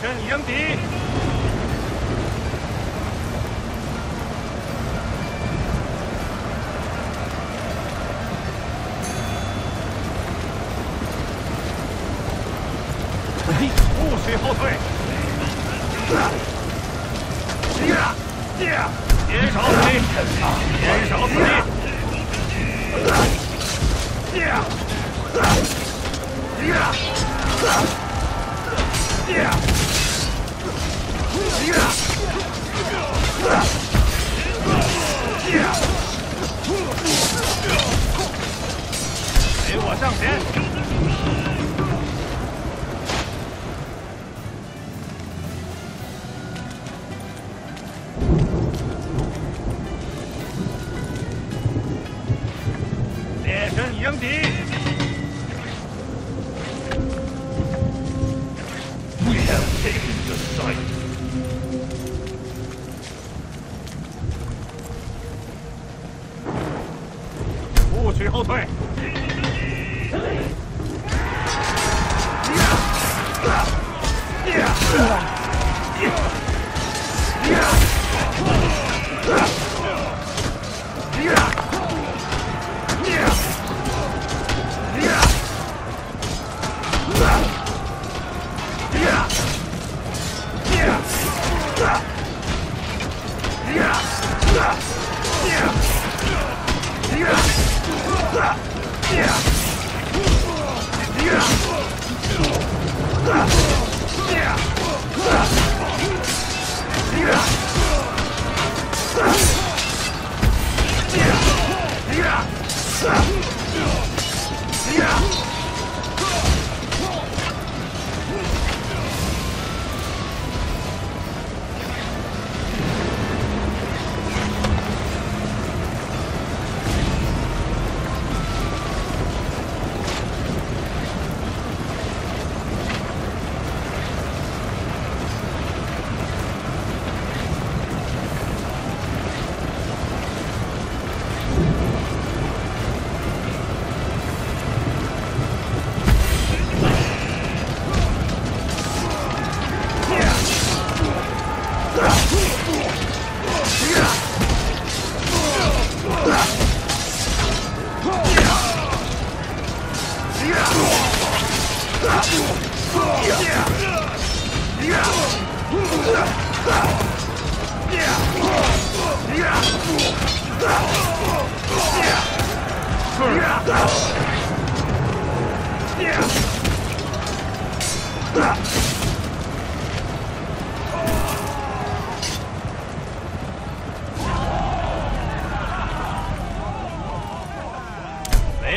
身迎敌！不许后退！上前！列阵迎敌不许后退！Yeah!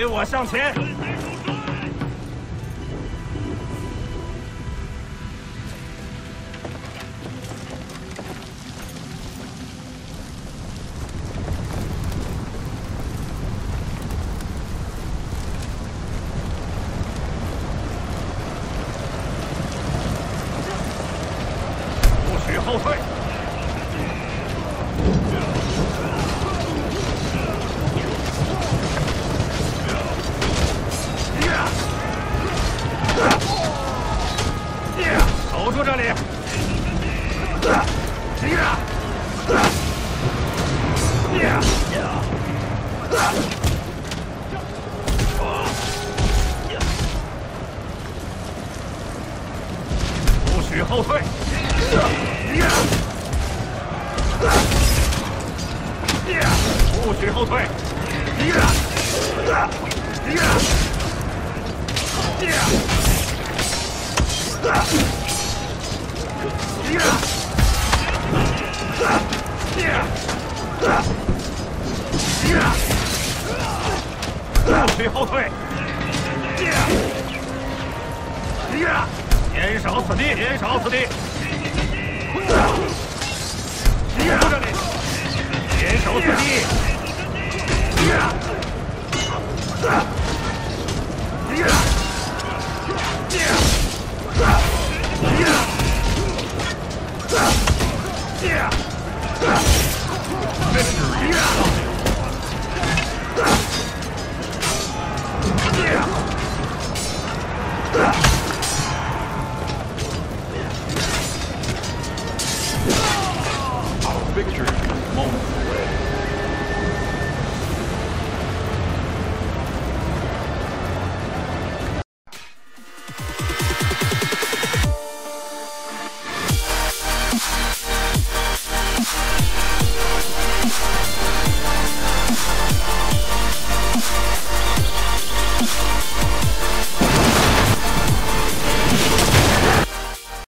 给我向前！后退！守住这里！不许后退！敌人！敌人！敌人！敌人！敌人！敌人不许后退！坚守此地，坚守此地！守住这里，坚守此地！Victory!